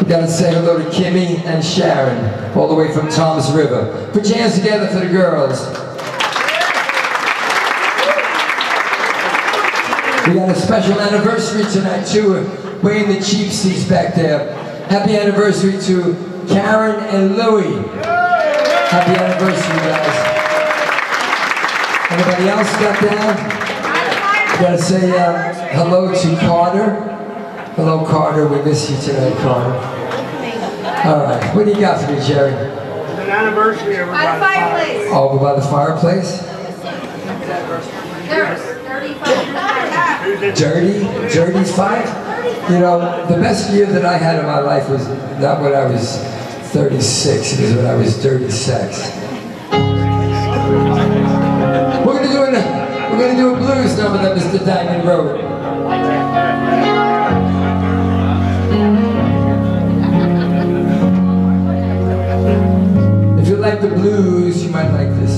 We gotta say hello to Kimmy and Sharon, all the way from Toms River. Put your hands together for the girls. We got a special anniversary tonight too. Way in the cheap seats back there. Happy anniversary to Karen and Louie. Happy anniversary, guys. Anybody else got that? Gotta say uh, hello to Carter. Hello, Carter. We miss you tonight, Carter. All right. What do you got for me, Jerry? It's an anniversary over By the fireplace. Over by the fireplace? There's 35. Dirty? Dirty's five? You know, the best year that I had in my life was not when I was 36, it was when I was dirty sex. We're gonna do a, we're gonna do a blues number that Mr. Diamond wrote. The blues, you might like this.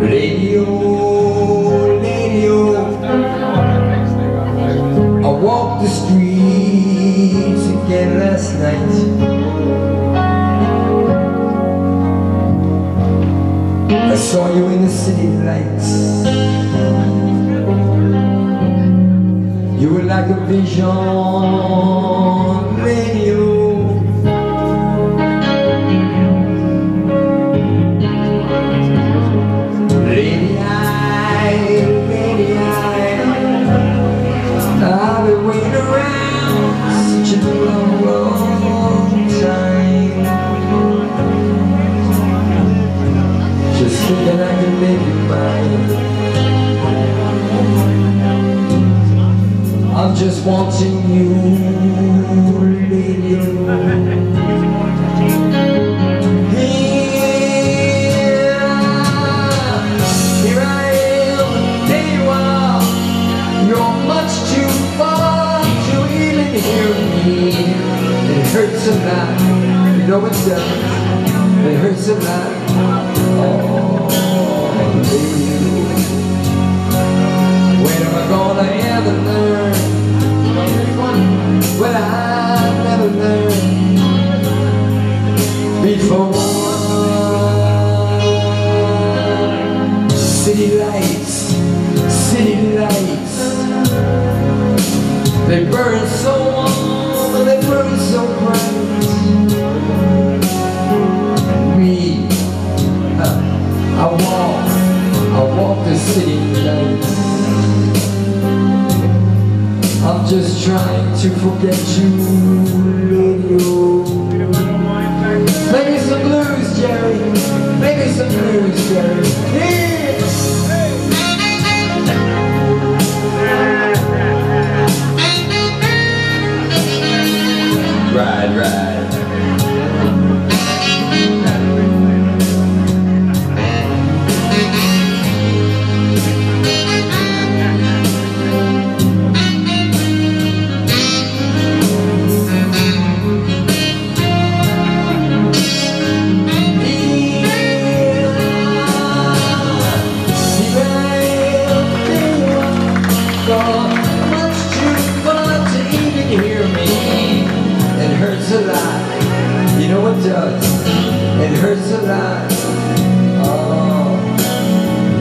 Lady-Oh, lady-oh. I walked the streets again last night. I saw you in the city lights. You were like a vision, to even hear me. It hurts a lot, you know it does. It hurts a lot. Oh, before. City lights, city lights. They burn so warm and they burn so bright. Me, uh, I walk, I walk the city lights. I'm just trying to forget you, lady-oh. Maybe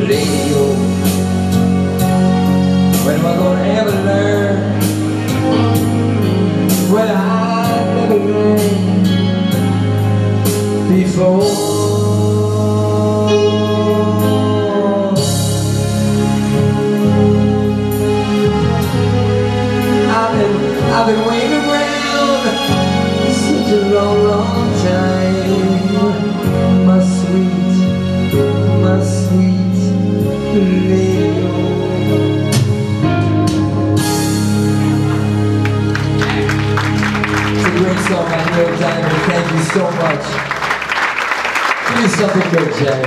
lady-oh. When am I gonna ever learn? Well, I never learned before. I've been, I've been so much. Give me something good, Jay.